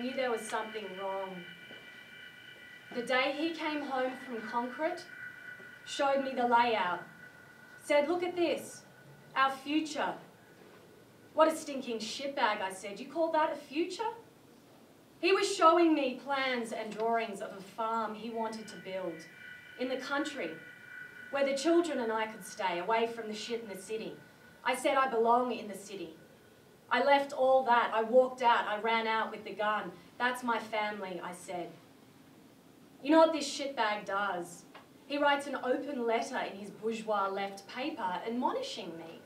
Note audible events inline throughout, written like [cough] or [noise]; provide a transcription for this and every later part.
knew there was something wrong. The day he came home from Concrete, showed me the layout, said, look at this, our future. What a stinking shitbag, I said. You call that a future? He was showing me plans and drawings of a farm he wanted to build in the country where the children and I could stay away from the shit in the city. I said I belong in the city. I left all that. I walked out. I ran out with the gun. That's my family, I said. You know what this shitbag does? He writes an open letter in his bourgeois left paper admonishing me,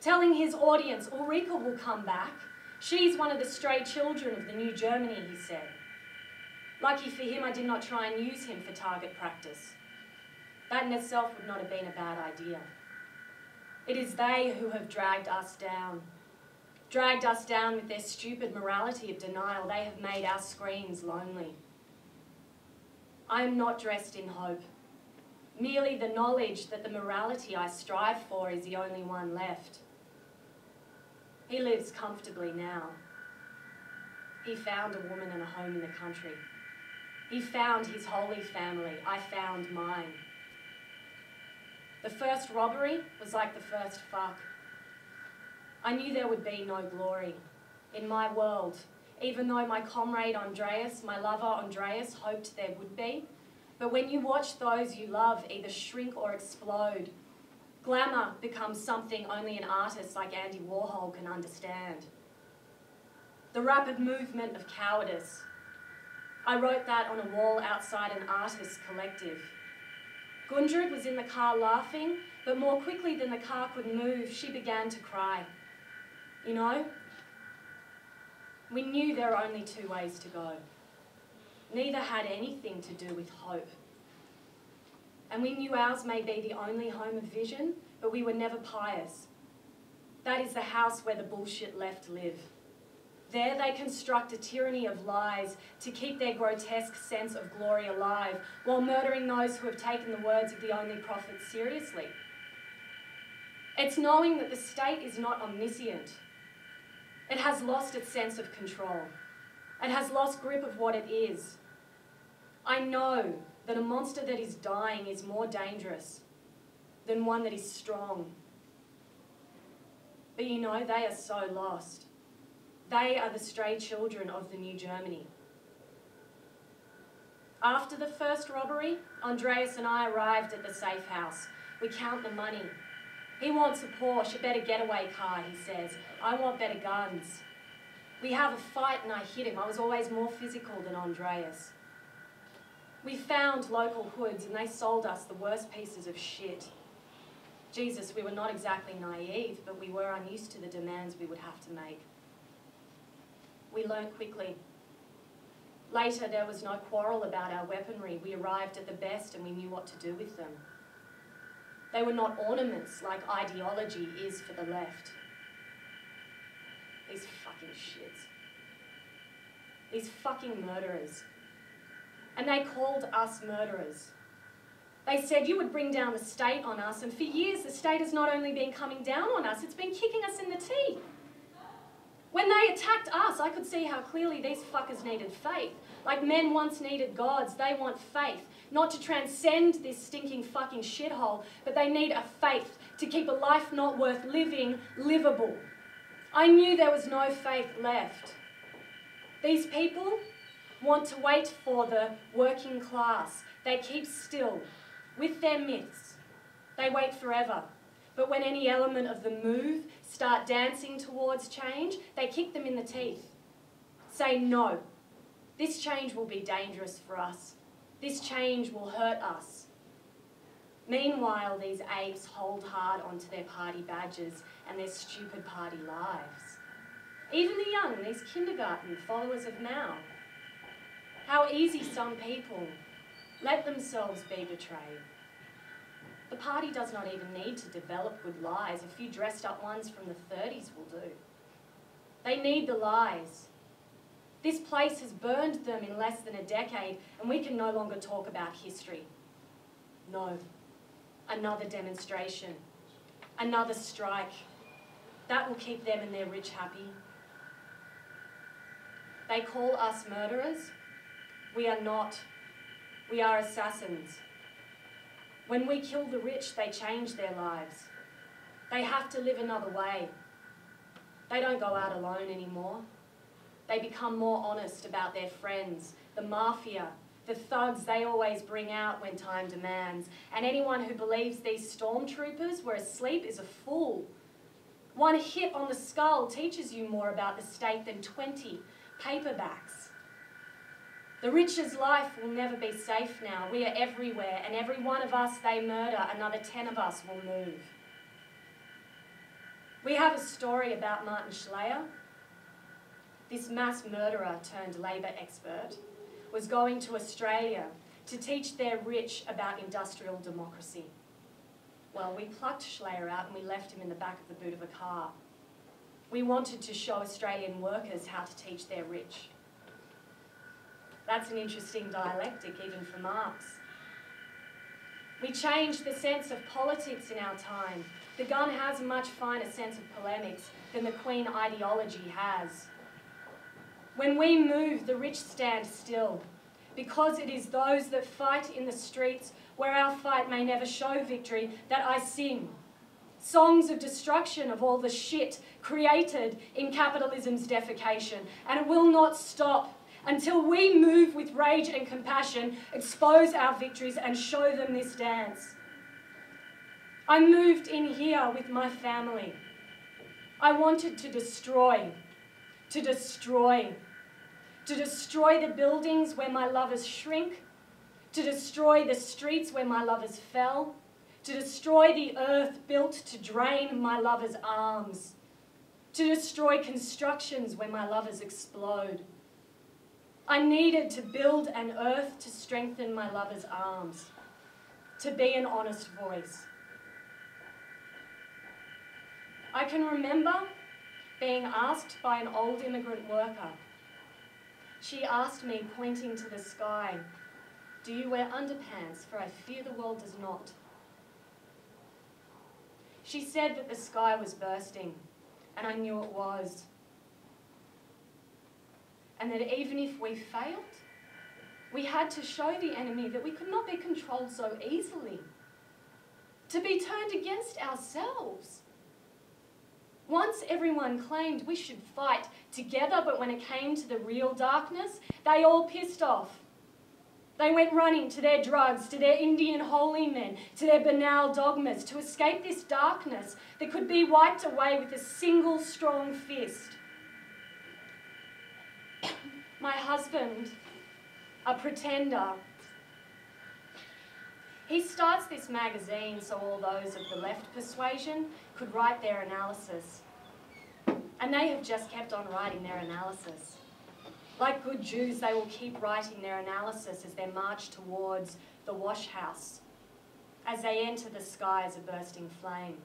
telling his audience Ulrike will come back. She's one of the stray children of the new Germany, he said. Lucky for him, I did not try and use him for target practice. That in itself would not have been a bad idea. It is they who have dragged us down. Dragged us down with their stupid morality of denial. They have made our screens lonely. I am not dressed in hope. Merely the knowledge that the morality I strive for is the only one left. He lives comfortably now. He found a woman and a home in the country. He found his holy family. I found mine. The first robbery was like the first fuck. I knew there would be no glory in my world, even though my comrade Andreas, my lover Andreas, hoped there would be. But when you watch those you love either shrink or explode, glamour becomes something only an artist like Andy Warhol can understand. The rapid movement of cowardice. I wrote that on a wall outside an artist's collective. Gudrun was in the car laughing, but more quickly than the car could move, she began to cry. You know, we knew there were only two ways to go. Neither had anything to do with hope. And we knew ours may be the only home of vision, but we were never pious. That is the house where the bullshit left live. There they construct a tyranny of lies to keep their grotesque sense of glory alive, while murdering those who have taken the words of the only prophet seriously. It's knowing that the state is not omniscient. It has lost its sense of control. It has lost grip of what it is. I know that a monster that is dying is more dangerous than one that is strong. But you know, they are so lost. They are the stray children of the new Germany. After the first robbery, Andreas and I arrived at the safe house. We count the money. He wants a Porsche, a better getaway car, he says. I want better guns. We have a fight and I hit him. I was always more physical than Andreas. We found local hoods and they sold us the worst pieces of shit. Jesus, we were not exactly naive, but we were unused to the demands we would have to make we learnt quickly. Later, there was no quarrel about our weaponry. We arrived at the best and we knew what to do with them. They were not ornaments like ideology is for the left. Fucking shits. These fucking murderers. And they called us murderers. They said you would bring down the state on us, and for years the state has not only been coming down on us, it's been kicking us in the teeth. When they attacked us, I could see how clearly these fuckers needed faith. Like men once needed gods, they want faith. Not to transcend this stinking fucking shithole, but they need a faith to keep a life not worth living livable. I knew there was no faith left. These people want to wait for the working class. They keep still with their myths. They wait forever. But when any element of the move start dancing towards change, they kick them in the teeth. Say no. This change will be dangerous for us. This change will hurt us. Meanwhile, these apes hold hard onto their party badges and their stupid party lives. Even the young, these kindergarten followers of Mao. How easy some people let themselves be betrayed. The party does not even need to develop good lies. A few dressed up ones from the 30s will do. They need the lies. This place has burned them in less than a decade, and we can no longer talk about history. No. Another demonstration. Another strike. That will keep them and their rich happy. They call us murderers. We are not. We are assassins. When we kill the rich, they change their lives. They have to live another way. They don't go out alone anymore. They become more honest about their friends, the mafia, the thugs they always bring out when time demands. And anyone who believes these stormtroopers were asleep is a fool. One hit on the skull teaches you more about the state than 20 paperbacks. The rich's life will never be safe now. We are everywhere, and every one of us they murder, another 10 of us will move. We have a story about Martin Schleyer. This mass murderer turned labour expert was going to Australia to teach their rich about industrial democracy. Well, we plucked Schleyer out and we left him in the back of the boot of a car. We wanted to show Australian workers how to teach their rich. That's an interesting dialectic, even for Marx. We changed the sense of politics in our time. The gun has a much finer sense of polemics than the Queen ideology has. When we move, the rich stand still, because it is those that fight in the streets where our fight may never show victory that I sing. Songs of destruction of all the shit created in capitalism's defecation, and it will not stop until we move with rage and compassion, expose our victories, and show them this dance. I moved in here with my family. I wanted to destroy, to destroy, to destroy the buildings where my lovers shrink, to destroy the streets where my lovers fell, to destroy the earth built to drain my lovers' arms, to destroy constructions where my lovers explode. I needed to build an earth to strengthen my lover's arms, to be an honest voice. I can remember being asked by an old immigrant worker. She asked me, pointing to the sky, Do you wear underpants? For I fear the world does not. She said that the sky was bursting, and I knew it was and that even if we failed, we had to show the enemy that we could not be controlled so easily, to be turned against ourselves. Once everyone claimed we should fight together, but when it came to the real darkness, they all pissed off. They went running to their drugs, to their Indian holy men, to their banal dogmas, to escape this darkness that could be wiped away with a single strong fist [coughs] my husband, a pretender. He starts this magazine so all those of the left persuasion could write their analysis. And they have just kept on writing their analysis. Like good Jews, they will keep writing their analysis as they march towards the wash house, as they enter the sky as a bursting flame.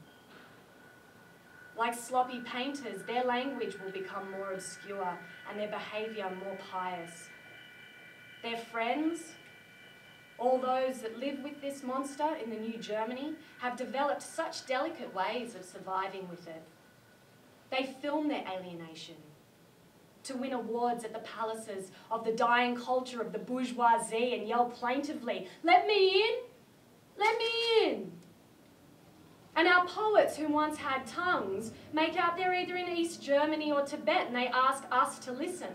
Like sloppy painters, their language will become more obscure and their behaviour more pious. Their friends, all those that live with this monster in the new Germany, have developed such delicate ways of surviving with it. They film their alienation to win awards at the palaces of the dying culture of the bourgeoisie and yell plaintively, Let me in! Let me in! And our poets who once had tongues make out they're either in East Germany or Tibet and they ask us to listen.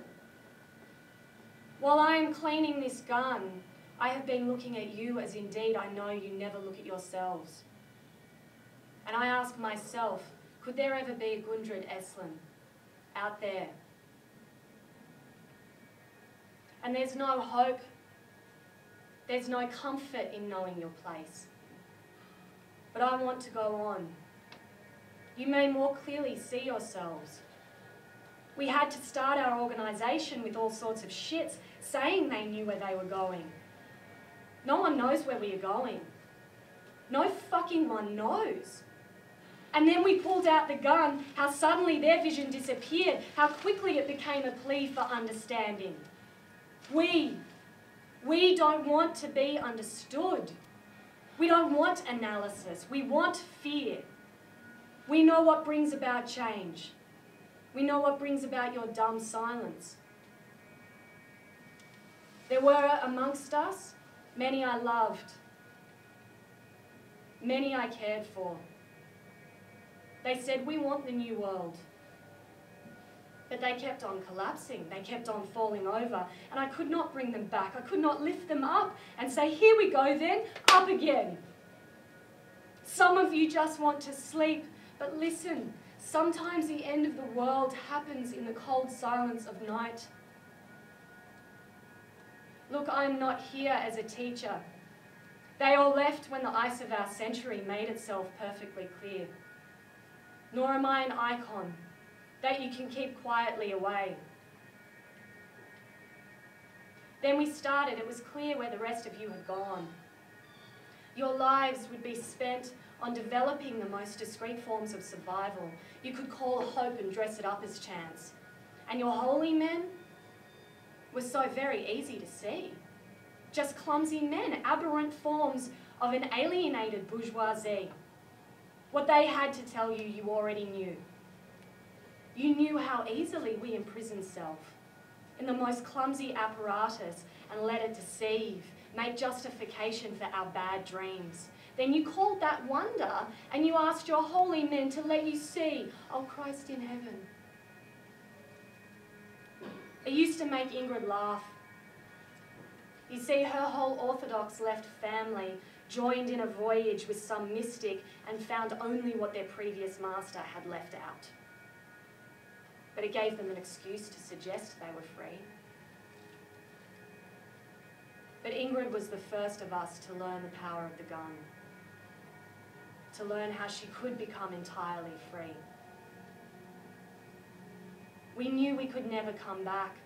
While I am cleaning this gun, I have been looking at you as indeed I know you never look at yourselves. And I ask myself, could there ever be a Gudrun Ensslin out there? And there's no hope, there's no comfort in knowing your place but I want to go on. You may more clearly see yourselves. We had to start our organisation with all sorts of shits saying they knew where they were going. No one knows where we are going. No fucking one knows. And then we pulled out the gun, how suddenly their vision disappeared, how quickly it became a plea for understanding. We, we don't want to be understood. We don't want analysis. We want fear. We know what brings about change. We know what brings about your dumb silence. There were amongst us many I loved, many I cared for. They said, We want the new world. But they kept on collapsing, they kept on falling over, and I could not bring them back. I could not lift them up and say, Here we go then, up again. Some of you just want to sleep, but listen, sometimes the end of the world happens in the cold silence of night. Look, I'm not here as a teacher. They all left when the ice of our century made itself perfectly clear. Nor am I an icon that you can keep quietly away. Then we started. It was clear where the rest of you had gone. Your lives would be spent on developing the most discreet forms of survival. You could call hope and dress it up as chance. And your holy men were so very easy to see. Just clumsy men, aberrant forms of an alienated bourgeoisie. What they had to tell you, you already knew. You knew how easily we imprison self in the most clumsy apparatus and let it deceive, make justification for our bad dreams. Then you called that wonder and you asked your holy men to let you see, oh Christ in heaven. It used to make Ingrid laugh. You see, her whole Orthodox left family joined in a voyage with some mystic and found only what their previous master had left out. But it gave them an excuse to suggest they were free. But Ingrid was the first of us to learn the power of the gun, to learn how she could become entirely free. We knew we could never come back,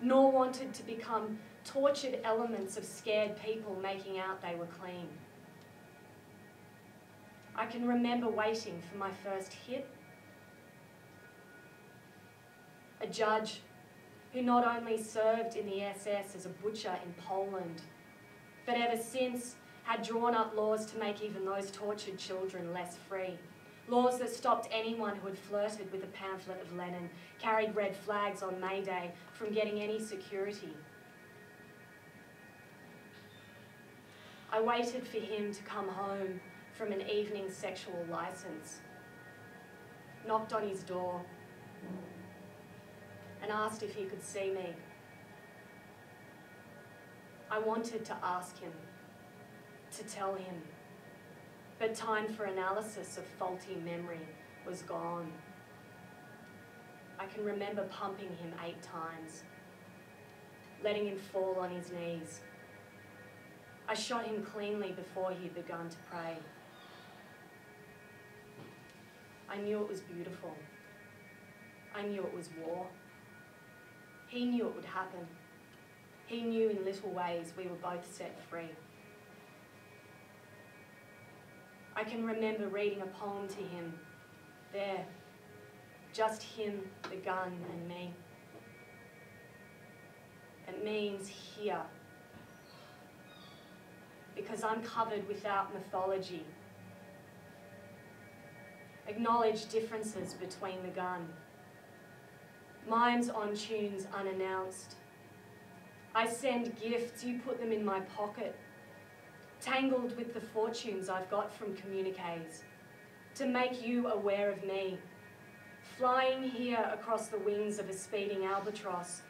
nor wanted to become tortured elements of scared people making out they were clean. I can remember waiting for my first hit. A judge who not only served in the SS as a butcher in Poland, but ever since had drawn up laws to make even those tortured children less free. Laws that stopped anyone who had flirted with a pamphlet of Lenin, carried red flags on May Day, from getting any security. I waited for him to come home from an evening sexual license, knocked on his door, and asked if he could see me. I wanted to ask him, to tell him, but time for analysis of faulty memory was gone. I can remember pumping him eight times, letting him fall on his knees. I shot him cleanly before he had begun to pray. I knew it was beautiful. I knew it was war. He knew it would happen. He knew in little ways we were both set free. I can remember reading a poem to him there, just him, the gun, and me. It means here, because I'm covered without mythology. Acknowledge differences between the gun. Mimes on tunes unannounced. I send gifts, you put them in my pocket tangled with the fortunes I've got from communiques, to make you aware of me, flying here across the wings of a speeding albatross.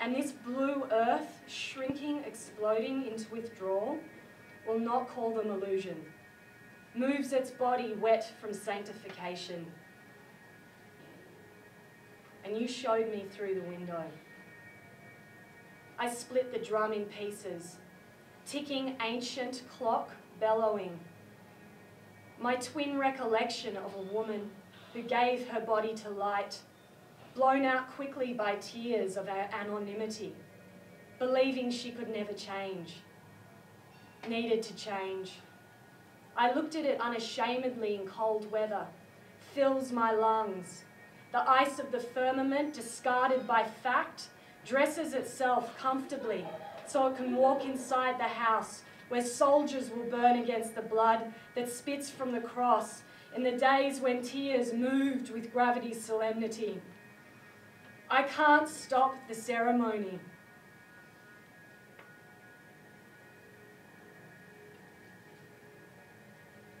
And this blue earth, shrinking, exploding into withdrawal, will not call them illusion, moves its body wet from sanctification. And you showed me through the window. I split the drum in pieces, ticking ancient clock bellowing. My twin recollection of a woman who gave her body to light, blown out quickly by tears of our anonymity, believing she could never change, needed to change. I looked at it unashamedly in cold weather, fills my lungs the ice of the firmament discarded by fact, dresses itself comfortably so it can walk inside the house where soldiers will burn against the blood that spits from the cross in the days when tears moved with gravity's solemnity. I can't stop the ceremony.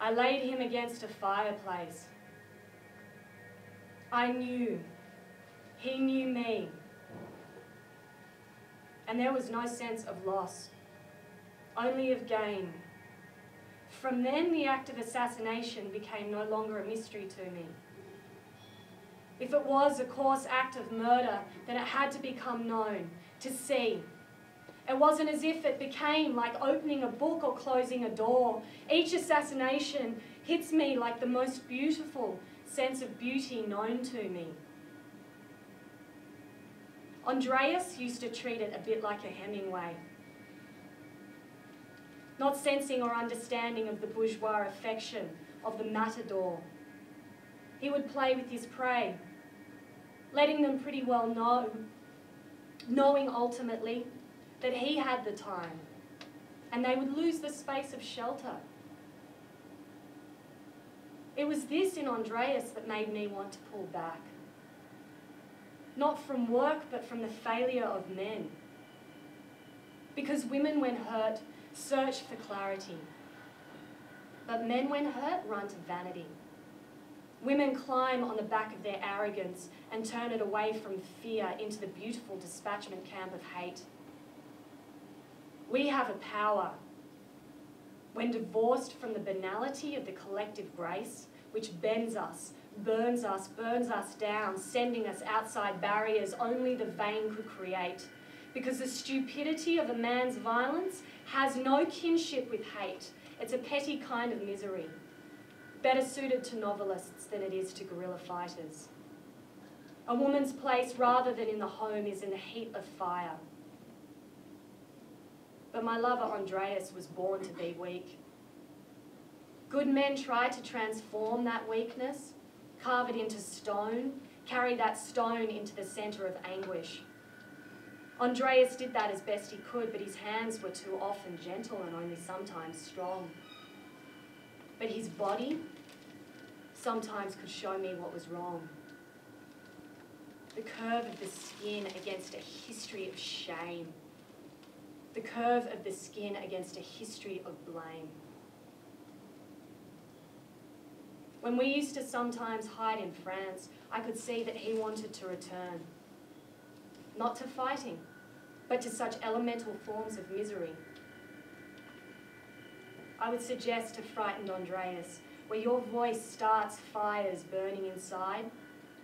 I laid him against a fireplace. I knew. He knew me. And there was no sense of loss, only of gain. From then, the act of assassination became no longer a mystery to me. If it was a coarse act of murder, then it had to become known, to see. It wasn't as if it became like opening a book or closing a door. Each assassination hits me like the most beautiful sense of beauty known to me. Andreas used to treat it a bit like a Hemingway. Not sensing or understanding of the bourgeois affection of the matador. He would play with his prey, letting them pretty well know, knowing ultimately that he had the time and they would lose the space of shelter. It was this in Andreas that made me want to pull back. Not from work, but from the failure of men. Because women, when hurt, search for clarity. But men, when hurt, run to vanity. Women climb on the back of their arrogance and turn it away from fear into the beautiful dispatchment camp of hate. We have a power. When divorced from the banality of the collective grace, which bends us, burns us, burns us down, sending us outside barriers only the vain could create. Because the stupidity of a man's violence has no kinship with hate. It's a petty kind of misery, better suited to novelists than it is to guerrilla fighters. A woman's place, rather than in the home, is in the heat of fire. But my lover Andreas was born to be weak. Good men try to transform that weakness, carve it into stone, carry that stone into the centre of anguish. Andreas did that as best he could, but his hands were too often gentle and only sometimes strong. But his body sometimes could show me what was wrong. The curve of the skin against a history of shame. The curve of the skin against a history of blame. When we used to sometimes hide in France, I could see that he wanted to return. Not to fighting, but to such elemental forms of misery. I would suggest to frightened Andreas, where your voice starts fires burning inside,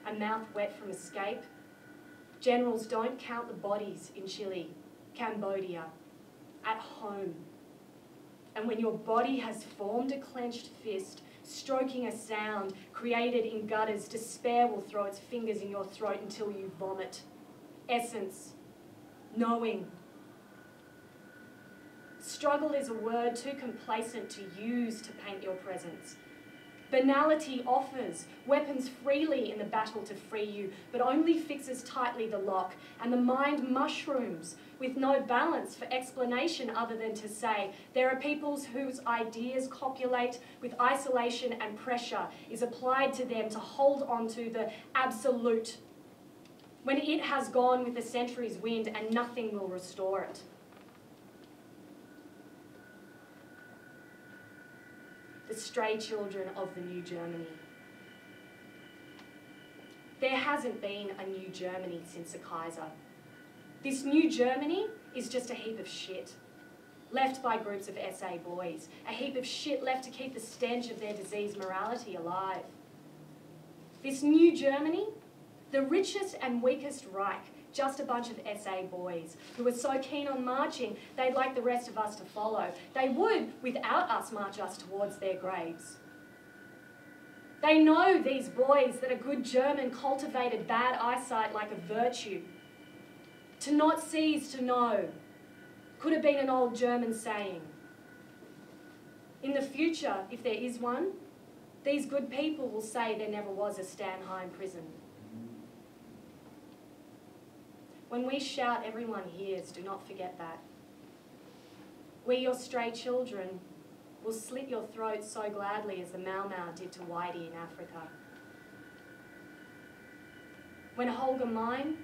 a mouth wet from escape. Generals don't count the bodies in Chile, Cambodia, at home. And when your body has formed a clenched fist, stroking a sound created in gutters, despair will throw its fingers in your throat until you vomit. Essence, knowing. Struggle is a word too complacent to use to paint your presence. Banality offers weapons freely in the battle to free you, but only fixes tightly the lock, and the mind mushrooms with no balance for explanation other than to say there are peoples whose ideas copulate with isolation and pressure is applied to them to hold on to the absolute when it has gone with the century's wind and nothing will restore it. The stray children of the new Germany. There hasn't been a new Germany since the Kaiser. This new Germany is just a heap of shit left by groups of SA boys, a heap of shit left to keep the stench of their diseased morality alive. This new Germany, the richest and weakest Reich, just a bunch of SA boys who were so keen on marching they'd like the rest of us to follow. They would, without us, march us towards their graves. They know, these boys, that a good German cultivated bad eyesight like a virtue. To not see to know could have been an old German saying. In the future, if there is one, these good people will say there never was a Stammheim prison. When we shout, everyone hears, do not forget that. We, your stray children, will slit your throats so gladly as the Mau Mau did to Whitey in Africa. When Holger Meins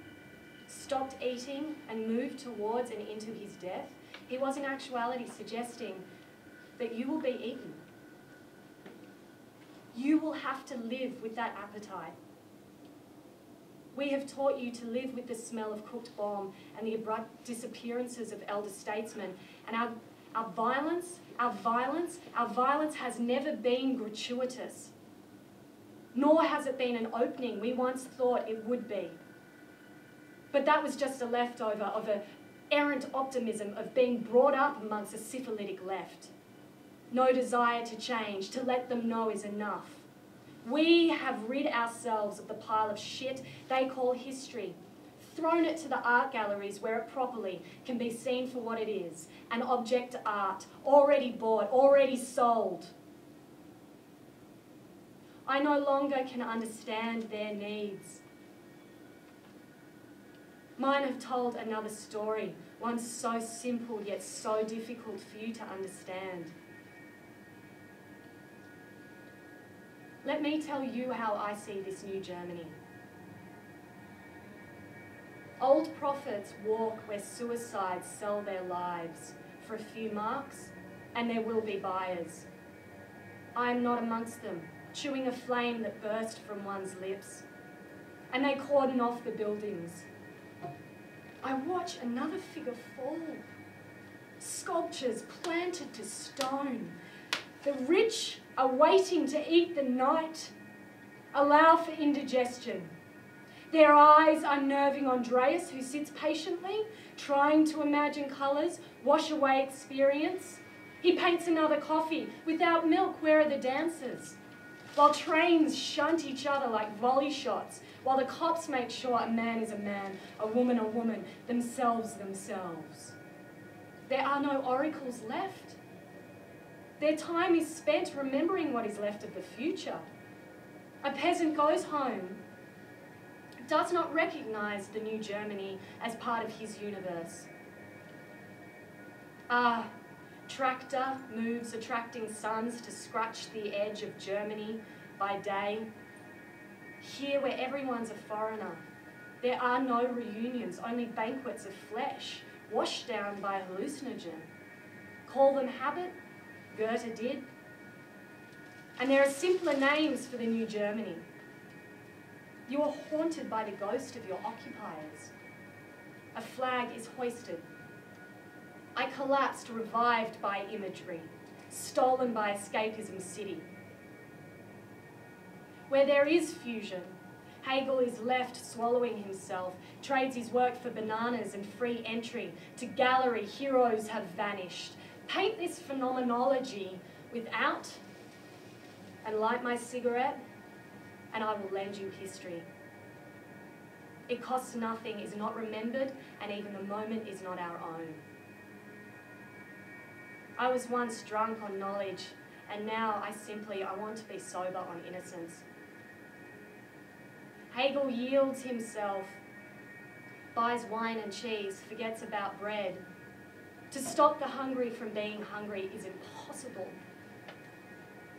stopped eating and moved towards and into his death, he was in actuality suggesting that you will be eaten. you will have to live with that appetite. We have taught you to live with the smell of cooked bomb and the abrupt disappearances of elder statesmen. And our, our violence, our violence, our violence has never been gratuitous. Nor has it been an opening we once thought it would be. But that was just a leftover of an errant optimism of being brought up amongst a syphilitic left. No desire to change, to let them know is enough. We have rid ourselves of the pile of shit they call history, thrown it to the art galleries where it properly can be seen for what it is an object art, already bought, already sold. I no longer can understand their needs. Mine have told another story, one so simple yet so difficult for you to understand. Let me tell you how I see this new Germany. Old prophets walk where suicides sell their lives for a few marks, and there will be buyers. I am not amongst them, chewing a flame that burst from one's lips. And they cordon off the buildings, I watch another figure fall. Sculptures planted to stone. The rich are waiting to eat the night. Allow for indigestion. Their eyes unnerving Andreas, who sits patiently, trying to imagine colours, wash away experience. He paints another coffee. Without milk, where are the dancers? While trains shunt each other like volley shots, while the cops make sure a man is a man, a woman a woman, themselves themselves. There are no oracles left. Their time is spent remembering what is left of the future. A peasant goes home, does not recognize the new Germany as part of his universe. Ah, tractor moves attracting suns to scratch the edge of Germany by day here, where everyone's a foreigner, there are no reunions, only banquets of flesh, washed down by hallucinogen. Call them habit, Goethe did. And there are simpler names for the new Germany. You are haunted by the ghost of your occupiers. A flag is hoisted. I collapsed, revived by imagery, stolen by escapism city. Where there is fusion, Hegel is left swallowing himself, trades his work for bananas and free entry. To gallery, heroes have vanished. Paint this phenomenology without and light my cigarette, and I will lend you history. It costs nothing, is not remembered, and even the moment is not our own. I was once drunk on knowledge, and now I simply, I want to be sober on innocence. Hegel yields himself, buys wine and cheese, forgets about bread. To stop the hungry from being hungry is impossible.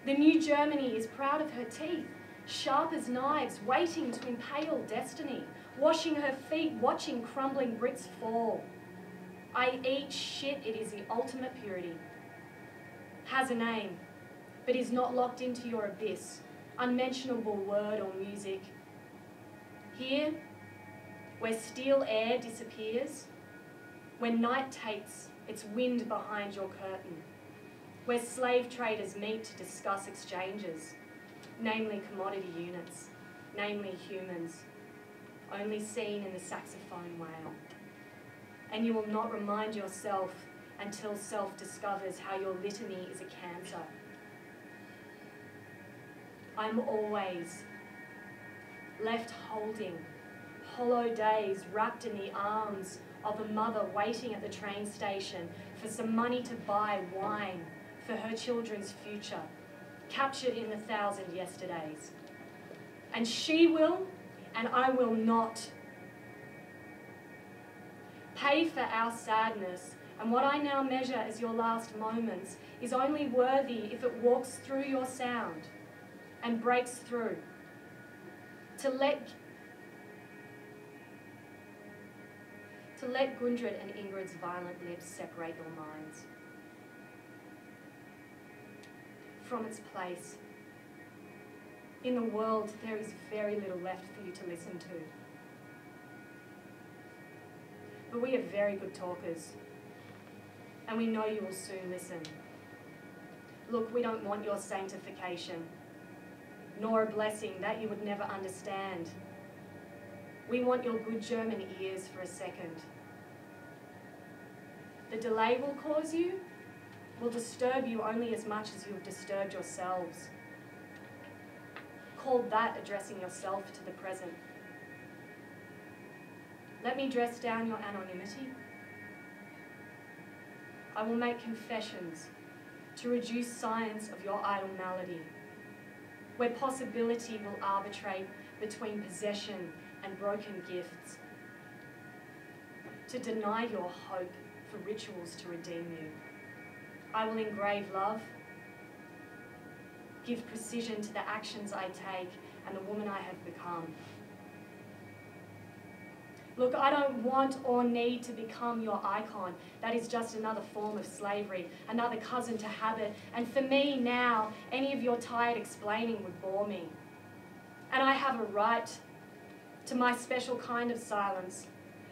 The new Germany is proud of her teeth, sharp as knives, waiting to impale destiny, washing her feet, watching crumbling bricks fall. I eat shit, it is the ultimate purity. Has a name, but is not locked into your abyss, unmentionable word or music, here, where steel air disappears, when night takes its wind behind your curtain, where slave traders meet to discuss exchanges, namely commodity units, namely humans, only seen in the saxophone wail. And you will not remind yourself until self discovers how your litany is a cancer. I'm always left holding hollow days wrapped in the arms of a mother waiting at the train station for some money to buy wine for her children's future, captured in the thousand yesterdays. And she will, and I will not. Pay for our sadness, and what I now measure as your last moments is only worthy if it walks through your sound and breaks through to let to let Gudrun and Ingrid's violent lips separate your minds. From its place, In the world, there is very little left for you to listen to. But we are very good talkers, and we know you will soon listen. Look, we don't want your sanctification, nor a blessing that you would never understand. We want your good German ears for a second. The delay will cause you, will disturb you only as much as you have disturbed yourselves. Call that addressing yourself to the present. Let me dress down your anonymity. I will make confessions to reduce signs of your idle malady, where possibility will arbitrate between possession and broken gifts, to deny your hope for rituals to redeem you. I will engrave love, give precision to the actions I take and the woman I have become. Look, I don't want or need to become your icon. That is just another form of slavery, another cousin to habit. And for me now, any of your tired explaining would bore me. And I have a right to my special kind of silence,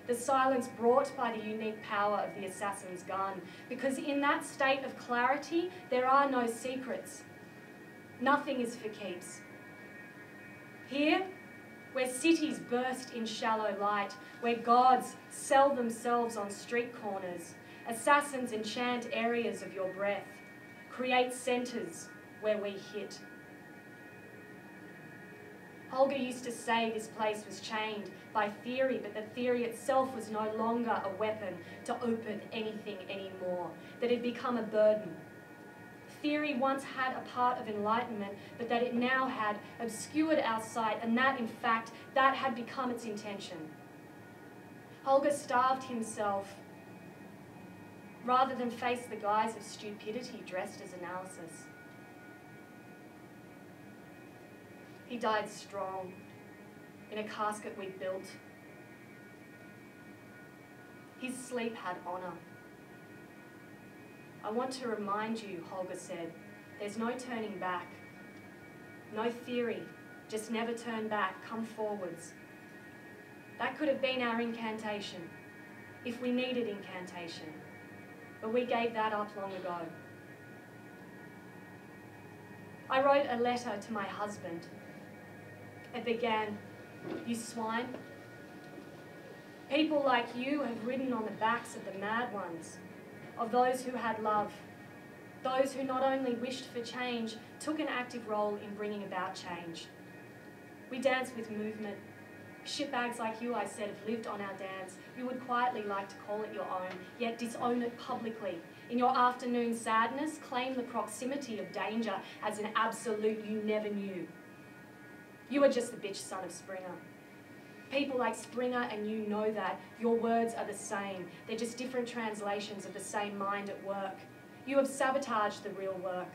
the silence brought by the unique power of the assassin's gun. Because in that state of clarity, there are no secrets. Nothing is for keeps. Here, where cities burst in shallow light, where gods sell themselves on street corners, assassins enchant areas of your breath, create centres where we hit. Holger used to say this place was chained by theory, but the theory itself was no longer a weapon to open anything anymore, that had become a burden theory once had a part of enlightenment, but that it now had obscured our sight, and that, in fact, that had become its intention. Holger starved himself rather than face the guise of stupidity dressed as analysis. He died strong in a casket we built. His sleep had honour. I want to remind you, Holger said, there's no turning back. No theory, just never turn back, come forwards. That could have been our incantation, if we needed incantation. But we gave that up long ago. I wrote a letter to my husband. It began, You swine. People like you have ridden on the backs of the mad ones of those who had love, those who not only wished for change, took an active role in bringing about change. We dance with movement. Shitbags like you, I said, have lived on our dance. You would quietly like to call it your own, yet disown it publicly. In your afternoon sadness, claim the proximity of danger as an absolute you never knew. You are just the bitch son of Springer. People like Springer and you know that. Your words are the same. They're just different translations of the same mind at work. You have sabotaged the real work.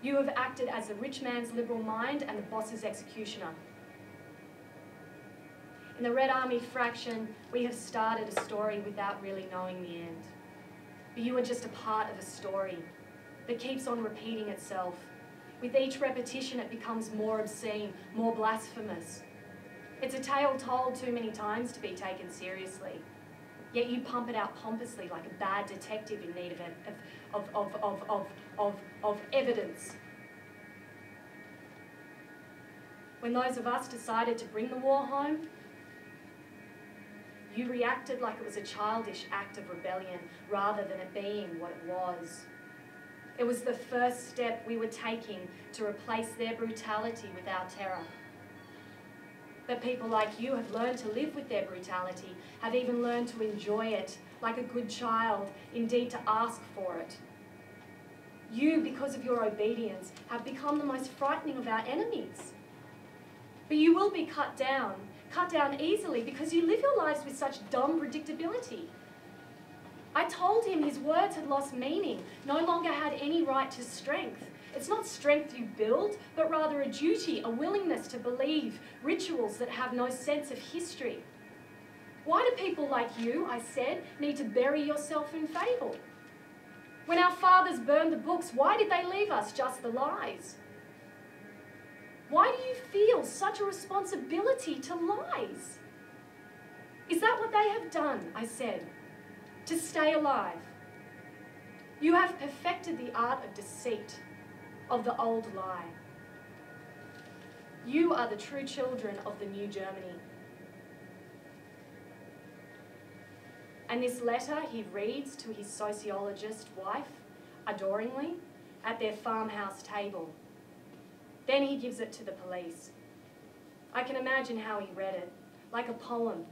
You have acted as the rich man's liberal mind and the boss's executioner. In the Red Army fraction, we have started a story without really knowing the end. But you are just a part of a story that keeps on repeating itself. With each repetition, it becomes more obscene, more blasphemous, it's a tale told too many times to be taken seriously. Yet you pump it out pompously like a bad detective in need of, of, of, of, of, of, of evidence. When those of us decided to bring the war home, you reacted like it was a childish act of rebellion rather than it being what it was. It was the first step we were taking to replace their brutality with our terror. But people like you have learned to live with their brutality, have even learned to enjoy it like a good child, indeed to ask for it. You, because of your obedience, have become the most frightening of our enemies. But you will be cut down, cut down easily, because you live your lives with such dumb predictability. I told him his words had lost meaning, no longer had any right to strength. It's not strength you build, but rather a duty, a willingness to believe rituals that have no sense of history. Why do people like you, I said, need to bury yourself in fable? When our fathers burned the books, why did they leave us just the lies? Why do you feel such a responsibility to lies? Is that what they have done? I said. To stay alive. You have perfected the art of deceit, of the old lie. You are the true children of the new Germany. And this letter he reads to his sociologist wife, adoringly, at their farmhouse table. Then he gives it to the police. I can imagine how he read it, like a poem.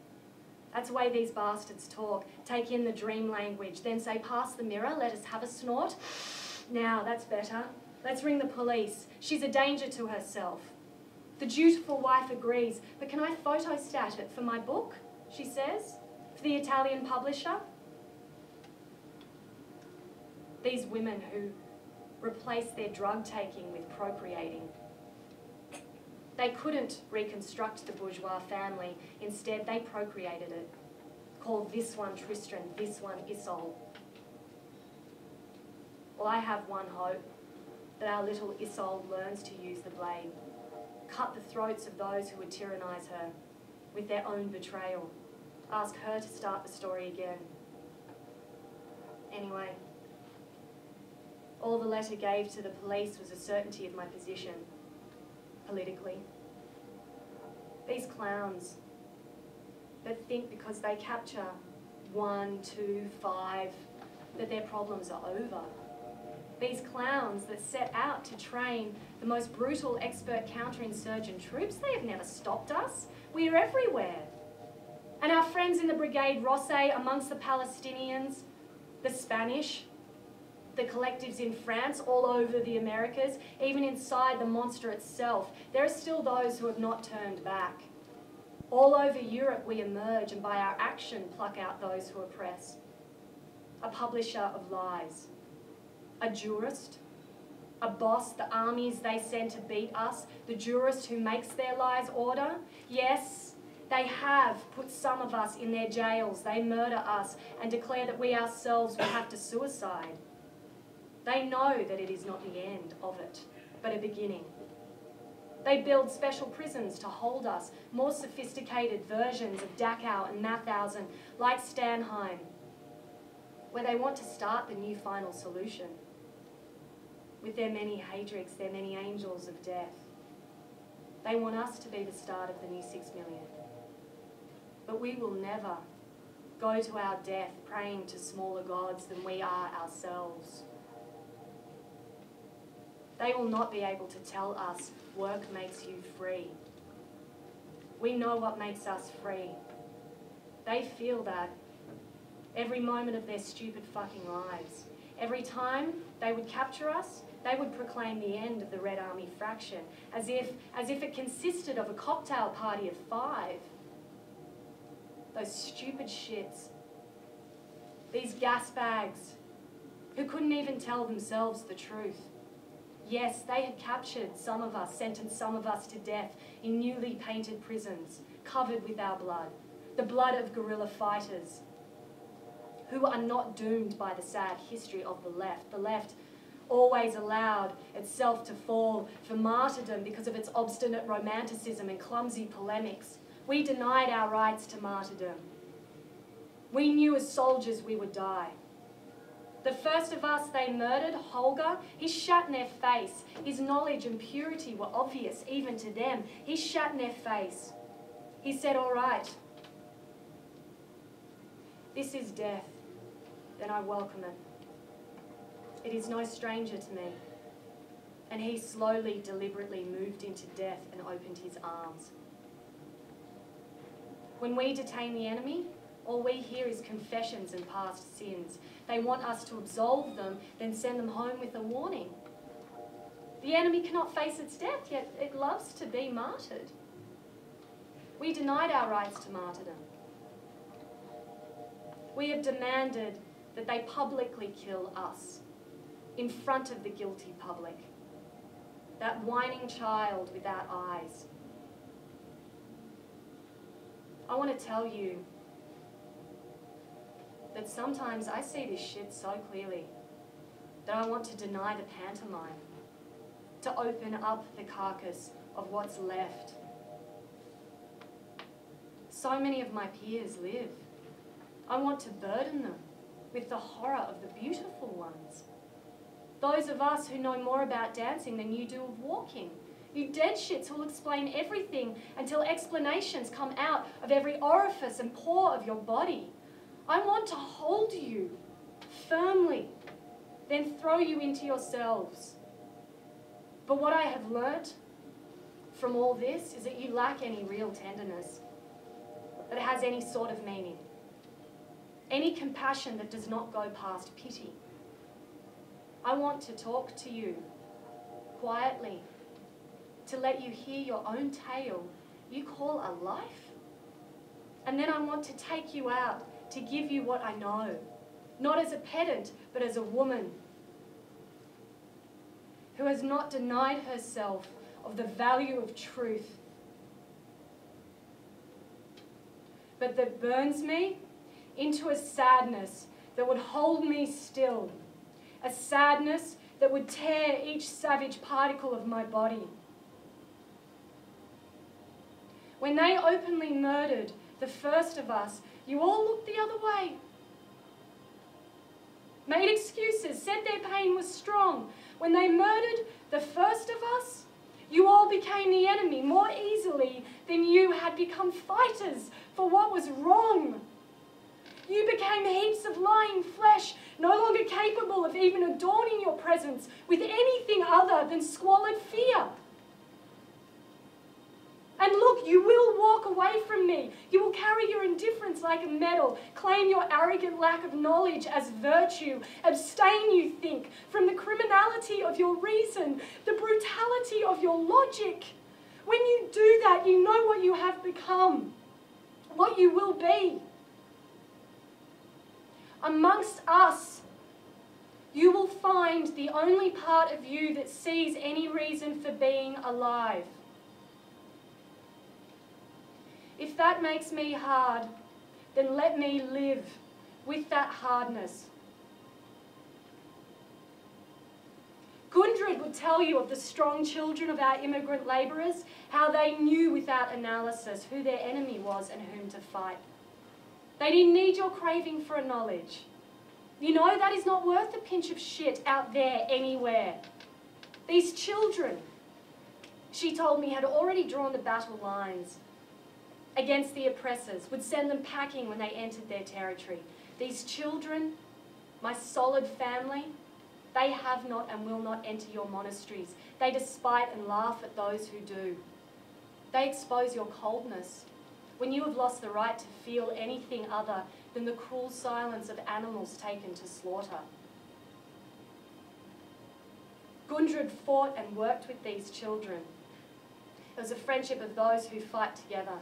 That's the way these bastards talk. Take in the dream language, then say, pass the mirror, let us have a snort. Now, that's better. Let's ring the police. She's a danger to herself. The dutiful wife agrees, but can I photostat it for my book? She says, for the Italian publisher. These women who replace their drug taking with procreating. They couldn't reconstruct the bourgeois family, instead, they procreated it. Called this one Tristan, this one Isolde. Well, I have one hope that our little Isolde learns to use the blade, cut the throats of those who would tyrannize her with their own betrayal, ask her to start the story again. Anyway, all the letter gave to the police was a certainty of my position, politically. These clowns that think because they capture one, two, five, that their problems are over. These clowns that set out to train the most brutal expert counterinsurgent troops, they have never stopped us. We are everywhere. And our friends in the Brigade Rosse amongst the Palestinians, the Spanish, the collectives in France, all over the Americas, even inside the monster itself, there are still those who have not turned back. All over Europe we emerge and by our action pluck out those who oppress. A publisher of lies, a jurist, a boss, the armies they send to beat us, the jurist who makes their lies order. Yes, they have put some of us in their jails, they murder us and declare that we ourselves will have to suicide. They know that it is not the end of it, but a beginning. They build special prisons to hold us, more sophisticated versions of Dachau and Mauthausen, like Stammheim, where they want to start the new final solution. With their many Heydrichs, their many angels of death. They want us to be the start of the new six million. But we will never go to our death praying to smaller gods than we are ourselves. They will not be able to tell us work makes you free. We know what makes us free. They feel that every moment of their stupid fucking lives. Every time they would capture us, they would proclaim the end of the Red Army fraction, as if, as if it consisted of a cocktail party of five. Those stupid shits. These gas bags, who couldn't even tell themselves the truth. Yes, they had captured some of us, sentenced some of us to death in newly painted prisons, covered with our blood, the blood of guerrilla fighters, who are not doomed by the sad history of the left. The left always allowed itself to fall for martyrdom because of its obstinate romanticism and clumsy polemics. We denied our rights to martyrdom. We knew as soldiers we would die. The first of us they murdered, Holger, he shut in their face. His knowledge and purity were obvious even to them. He shut in their face. He said, all right, this is death, then I welcome it. It is no stranger to me. And he slowly, deliberately moved into death and opened his arms. When we detain the enemy, all we hear is confessions and past sins. They want us to absolve them, then send them home with a warning. The enemy cannot face its death, yet it loves to be martyred. We denied our rights to martyrdom. We have demanded that they publicly kill us in front of the guilty public. That whining child without eyes. I want to tell you that sometimes I see this shit so clearly that I want to deny the pantomime, to open up the carcass of what's left. So many of my peers live. I want to burden them with the horror of the beautiful ones. Those of us who know more about dancing than you do of walking. You dead shits who'll explain everything until explanations come out of every orifice and pore of your body. I want to hold you firmly, then throw you into yourselves. But what I have learnt from all this is that you lack any real tenderness that has any sort of meaning, any compassion that does not go past pity. I want to talk to you quietly, to let you hear your own tale you call a life. And then I want to take you out to give you what I know, not as a pedant, but as a woman who has not denied herself of the value of truth, but that burns me into a sadness that would hold me still a sadness that would tear each savage particle of my body. When they openly murdered the first of us, you all looked the other way. Made excuses, said their pain was strong. When they murdered the first of us, you all became the enemy more easily than you had become fighters for what was wrong. You became heaps of lying flesh, no longer capable of even adorning your presence with anything other than squalid fear. And look, you will walk away from me. You will carry your indifference like a medal, claim your arrogant lack of knowledge as virtue, abstain, you think, from the criminality of your reason, the brutality of your logic. When you do that, you know what you have become, what you will be amongst us, you will find the only part of you that sees any reason for being alive. If that makes me hard, then let me live with that hardness. Gudrun would tell you of the strong children of our immigrant labourers, how they knew without analysis who their enemy was and whom to fight. They didn't need your craving for a knowledge. You know, that is not worth a pinch of shit out there anywhere. These children, she told me, had already drawn the battle lines against the oppressors, would send them packing when they entered their territory. These children, my solid family, they have not and will not enter your monasteries. They despite and laugh at those who do. They expose your coldness when you have lost the right to feel anything other than the cruel silence of animals taken to slaughter. Gudrun fought and worked with these children. It was a friendship of those who fight together.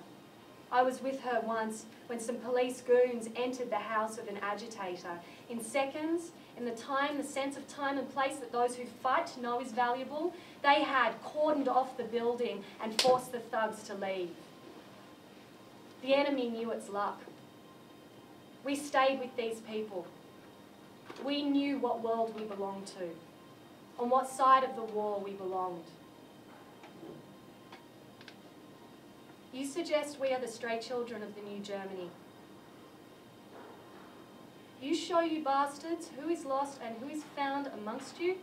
I was with her once when some police goons entered the house of an agitator. In seconds, in the time, the sense of time and place that those who fight know is valuable, they had cordoned off the building and forced the thugs to leave. The enemy knew its luck. We stayed with these people. We knew what world we belonged to, on what side of the war we belonged. You suggest we are the stray children of the new Germany. You show you bastards who is lost and who is found amongst you,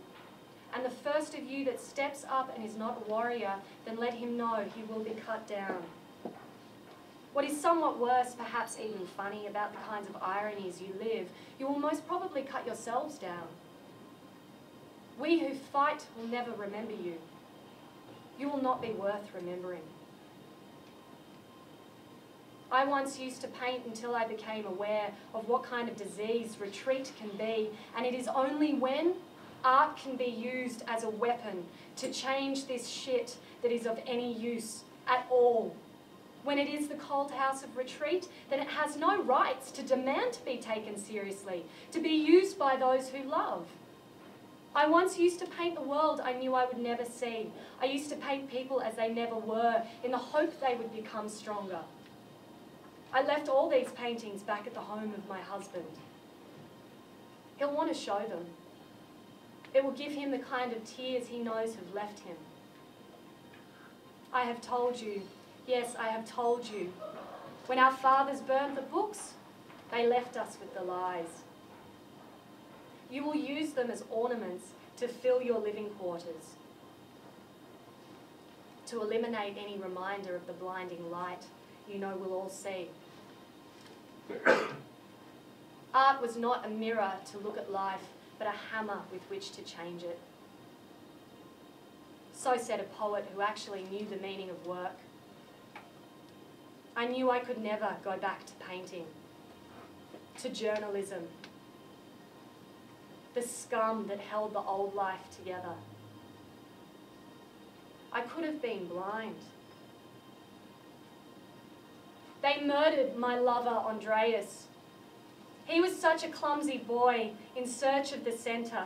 and the first of you that steps up and is not a warrior, then let him know he will be cut down. What is somewhat worse, perhaps even funny, about the kinds of ironies you live, you will most probably cut yourselves down. We who fight will never remember you. You will not be worth remembering. I once used to paint until I became aware of what kind of disease retreat can be, and it is only when art can be used as a weapon to change this shit that is of any use at all when it is the cold house of retreat, then it has no rights to demand to be taken seriously, to be used by those who love. I once used to paint the world I knew I would never see. I used to paint people as they never were, in the hope they would become stronger. I left all these paintings back at the home of my husband. He'll want to show them. It will give him the kind of tears he knows have left him. I have told you, yes, I have told you. When our fathers burned the books, they left us with the lies. You will use them as ornaments to fill your living quarters, to eliminate any reminder of the blinding light you know we'll all see. Art was not a mirror to look at life, but a hammer with which to change it. So said a poet who actually knew the meaning of work. I knew I could never go back to painting, to journalism, the scum that held the old life together. I could have been blind. They murdered my lover, Andreas. He was such a clumsy boy in search of the centre.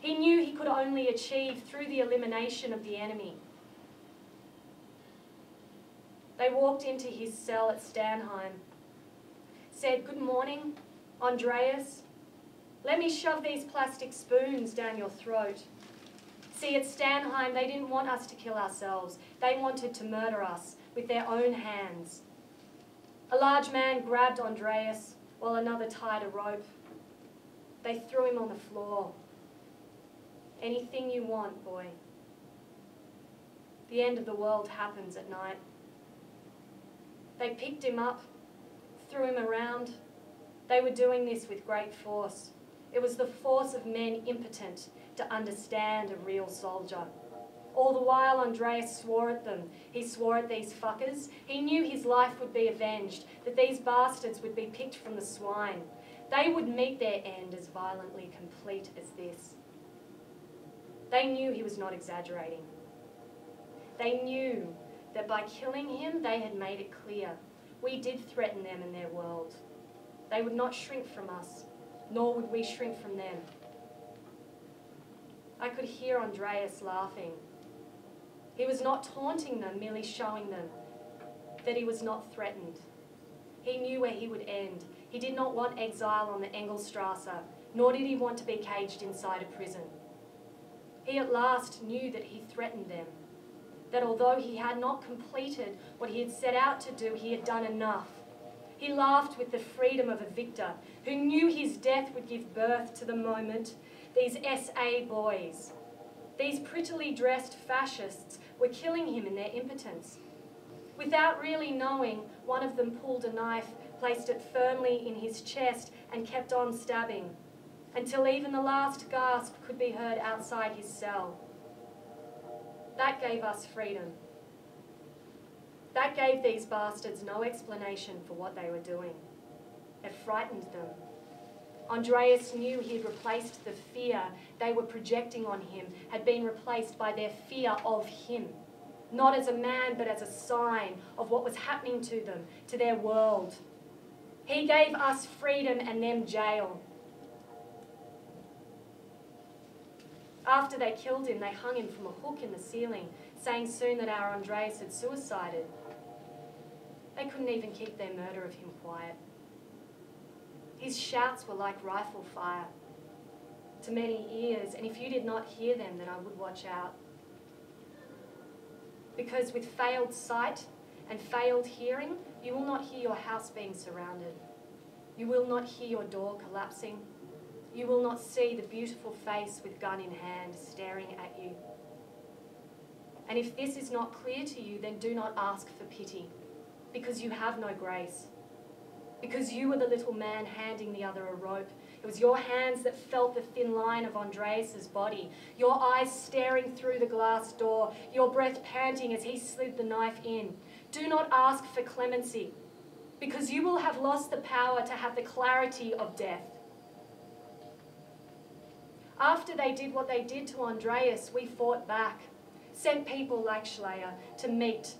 He knew he could only achieve through the elimination of the enemy. They walked into his cell at Stammheim, said, Good morning, Andreas. Let me shove these plastic spoons down your throat. See, at Stammheim, they didn't want us to kill ourselves. They wanted to murder us with their own hands. A large man grabbed Andreas while another tied a rope. They threw him on the floor. Anything you want, boy. The end of the world happens at night. They picked him up, threw him around. They were doing this with great force. It was the force of men impotent to understand a real soldier. All the while, Andreas swore at them. He swore at these fuckers. He knew his life would be avenged, that these bastards would be picked from the swine. They would meet their end as violently complete as this. They knew he was not exaggerating. They knew that by killing him, they had made it clear we did threaten them and their world. They would not shrink from us, nor would we shrink from them. I could hear Andreas laughing. He was not taunting them, merely showing them that he was not threatened. He knew where he would end. He did not want exile on the Engelstrasse, nor did he want to be caged inside a prison. He at last knew that he threatened them, that although he had not completed what he had set out to do, he had done enough. He laughed with the freedom of a victor who knew his death would give birth to the moment these SA boys, these prettily dressed fascists, were killing him in their impotence. Without really knowing, one of them pulled a knife, placed it firmly in his chest, and kept on stabbing until even the last gasp could be heard outside his cell. That gave us freedom. That gave these bastards no explanation for what they were doing. It frightened them. Andreas knew he had replaced the fear they were projecting on him, had been replaced by their fear of him. Not as a man, but as a sign of what was happening to them, to their world. He gave us freedom and them jail. After they killed him, they hung him from a hook in the ceiling, saying soon that our Andreas had suicided. They couldn't even keep their murder of him quiet. His shouts were like rifle fire to many ears, and if you did not hear them, then I would watch out. Because with failed sight and failed hearing, you will not hear your house being surrounded. You will not hear your door collapsing. You will not see the beautiful face with gun in hand staring at you. And if this is not clear to you, then do not ask for pity, because you have no grace. Because you were the little man handing the other a rope. It was your hands that felt the thin line of Andreas's body, your eyes staring through the glass door, your breath panting as he slid the knife in. Do not ask for clemency, because you will have lost the power to have the clarity of death. After they did what they did to Andreas, we fought back, sent people like Schleyer to meet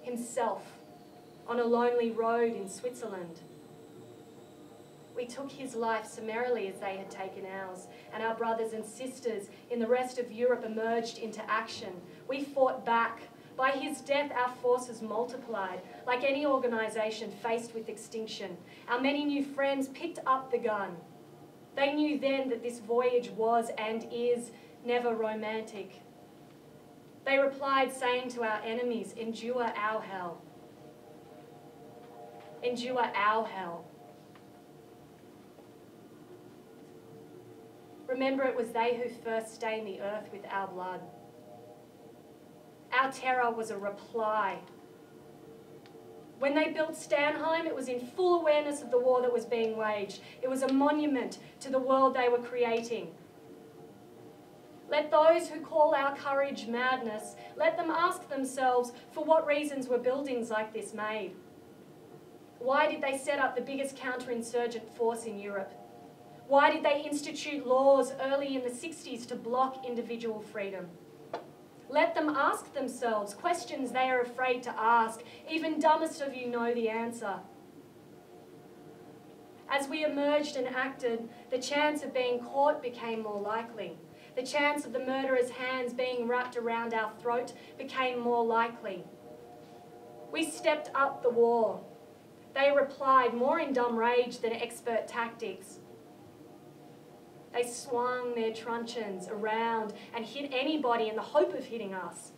himself on a lonely road in Switzerland. We took his life summarily as they had taken ours, and our brothers and sisters in the rest of Europe emerged into action. We fought back. By his death, our forces multiplied. Like any organisation faced with extinction, our many new friends picked up the gun they knew then that this voyage was and is never romantic. They replied, saying to our enemies, Endure our hell. Endure our hell. Remember, it was they who first stained the earth with our blood. Our terror was a reply. When they built Stammheim, it was in full awareness of the war that was being waged. It was a monument to the world they were creating. Let those who call our courage madness, let them ask themselves for what reasons were buildings like this made? Why did they set up the biggest counterinsurgent force in Europe? Why did they institute laws early in the 60s to block individual freedom? Let them ask themselves questions they are afraid to ask. Even dumbest of you know the answer. As we emerged and acted, the chance of being caught became more likely. The chance of the murderer's hands being wrapped around our throat became more likely. We stepped up the war. They replied more in dumb rage than expert tactics. They swung their truncheons around and hit anybody in the hope of hitting us.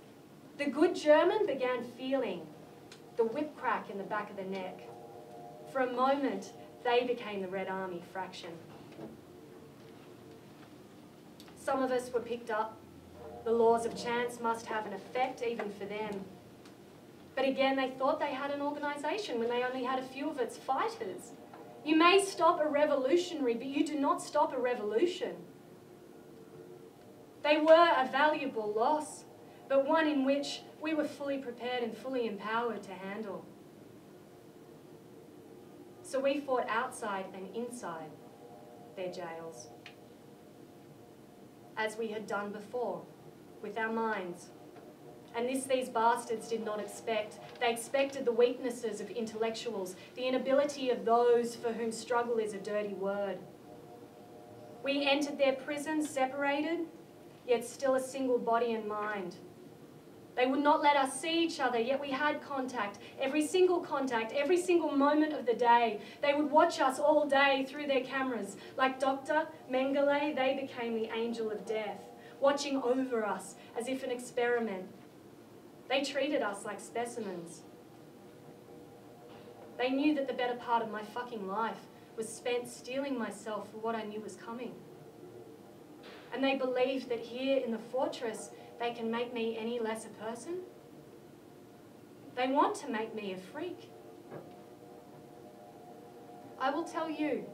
The good German began feeling the whip crack in the back of the neck. For a moment, they became the Red Army fraction. Some of us were picked up. The laws of chance must have an effect even for them. But again, they thought they had an organisation when they only had a few of its fighters. You may stop a revolutionary, but you do not stop a revolution. They were a valuable loss, but one in which we were fully prepared and fully empowered to handle. So we fought outside and inside their jails, as we had done before, with our minds, and this these bastards did not expect. They expected the weaknesses of intellectuals, the inability of those for whom struggle is a dirty word. We entered their prison separated, yet still a single body and mind. They would not let us see each other, yet we had contact, every single contact, every single moment of the day. They would watch us all day through their cameras. Like Dr. Mengele, they became the angel of death, watching over us as if an experiment. They treated us like specimens. They knew that the better part of my fucking life was spent steeling myself for what I knew was coming. And they believed that here in the fortress they can make me any less a person. They want to make me a freak. I will tell you,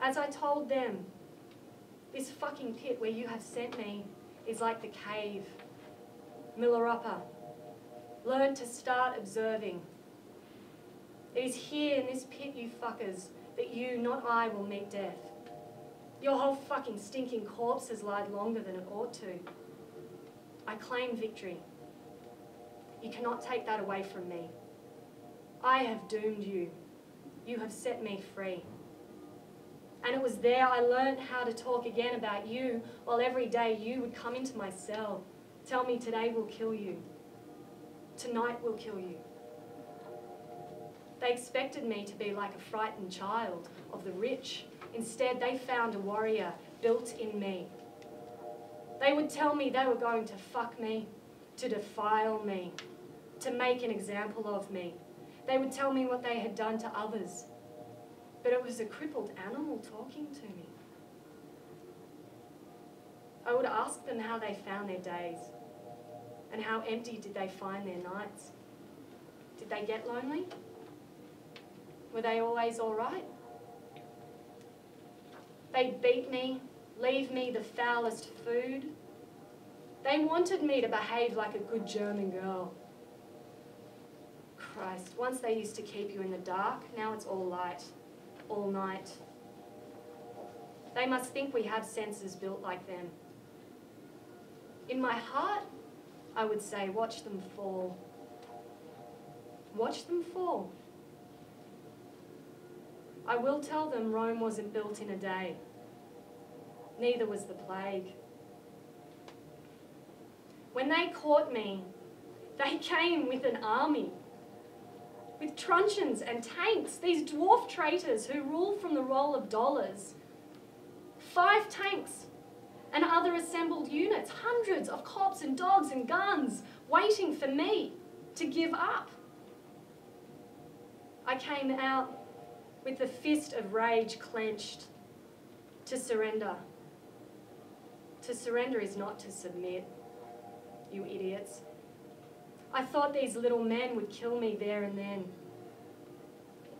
as I told them, this fucking pit where you have sent me is like the cave. Milarepa, Learn to start observing. It is here in this pit, you fuckers, that you, not I, will meet death. Your whole fucking stinking corpse has lied longer than it ought to. I claim victory. You cannot take that away from me. I have doomed you. You have set me free. And it was there I learned how to talk again about you, while every day you would come into my cell, tell me today will kill you. Tonight will kill you. They expected me to be like a frightened child of the rich. Instead, they found a warrior built in me. They would tell me they were going to fuck me, to defile me, to make an example of me. They would tell me what they had done to others. But it was a crippled animal talking to me. I would ask them how they found their days. And how empty did they find their nights? Did they get lonely? Were they always all right? They'd beat me, leave me the foulest food. They wanted me to behave like a good German girl. Christ, once they used to keep you in the dark, now it's all light, all night. They must think we have senses built like them. In my heart, I would say, watch them fall. Watch them fall. I will tell them Rome wasn't built in a day. Neither was the plague. When they caught me, they [laughs] came with an army, with truncheons and tanks, these dwarf traitors who rule from the roll of dollars. Five tanks and other assembled units, hundreds of cops and dogs and guns waiting for me to give up. I came out with the fist of rage clenched to surrender. To surrender is not to submit, you idiots. I thought these little men would kill me there and then.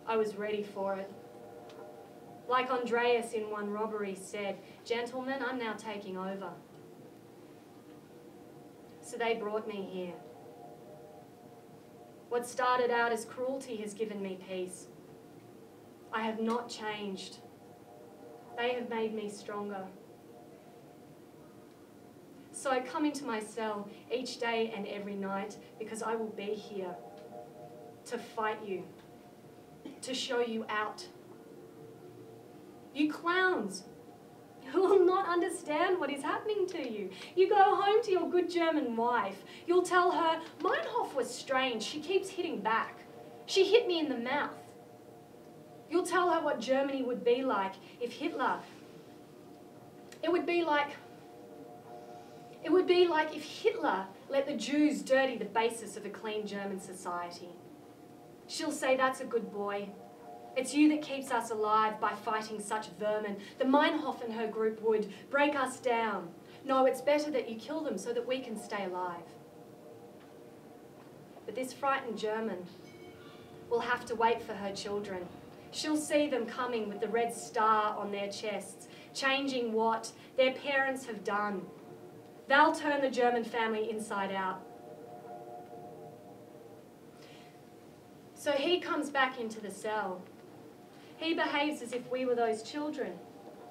I was ready for it. Like Andreas in one robbery said, Gentlemen, I'm now taking over. So they brought me here. What started out as cruelty has given me peace. I have not changed. They have made me stronger. So I come into my cell each day and every night because I will be here to fight you, to show you out. You clowns who will not understand what is happening to you. You go home to your good German wife. You'll tell her, Meinhof was strange. She keeps hitting back. She hit me in the mouth. You'll tell her what Germany would be like if Hitler. It would be like it would be like if Hitler let the Jews dirty the basis of a clean German society. She'll say, That's a good boy. It's you that keeps us alive by fighting such vermin. The Meinhof and her group would break us down. No, it's better that you kill them so that we can stay alive. But this frightened German will have to wait for her children. She'll see them coming with the red star on their chests, changing what their parents have done They'll turn the German family inside out. So he comes back into the cell. He behaves as if we were those children,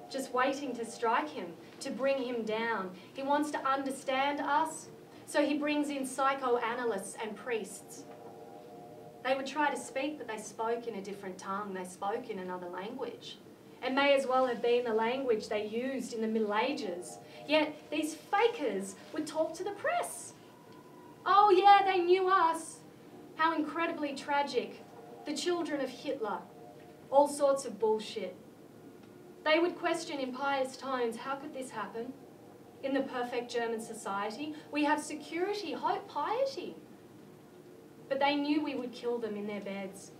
just waiting to strike him, to bring him down. He wants to understand us, so he brings in psychoanalysts and priests. They would try to speak, but they spoke in a different tongue. They spoke in another language. It may as well have been the language they used in the Middle Ages Yet these fakers would talk to the press. Oh, yeah, they knew us. How incredibly tragic. The children of Hitler. All sorts of bullshit. They would question in pious tones how could this happen? In the perfect German society, we have security, hope, piety. But they knew we would kill them in their beds.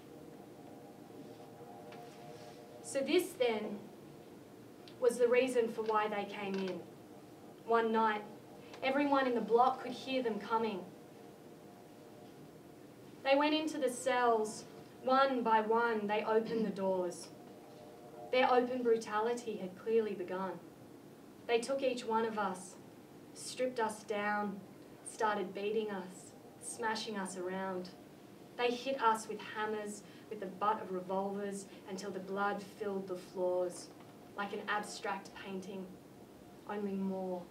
So, this then was the reason for why they came in one night. Everyone in the block could hear them coming. They went into the cells. One by one, they opened the doors. Their open brutality had clearly begun. They took each one of us, stripped us down, started beating us, smashing us around. They hit us with hammers, with the butt of revolvers, until the blood filled the floors, like an abstract painting only more,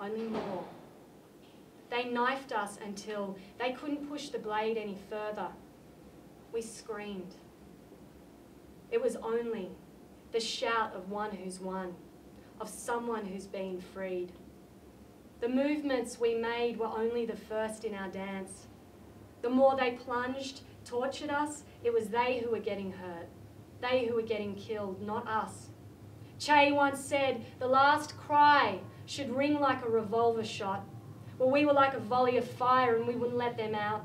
only more. They knifed us until they couldn't push the blade any further. We screamed. It was only the shout of one who's won, of someone who's been freed. The movements we made were only the first in our dance. The more they plunged, tortured us, it was they who were getting hurt. They who were getting killed, not us. Che once said, the last cry should ring like a revolver shot. Well, we were like a volley of fire and we wouldn't let them out.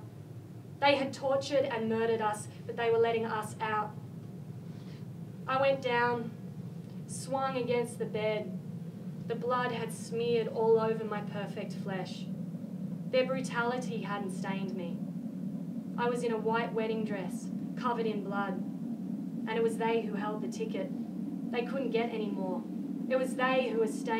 They had tortured and murdered us, but they were letting us out. I went down, swung against the bed. The blood had smeared all over my perfect flesh. Their brutality hadn't stained me. I was in a white wedding dress, covered in blood, and it was they who held the ticket. They couldn't get any more. It was they who were stained.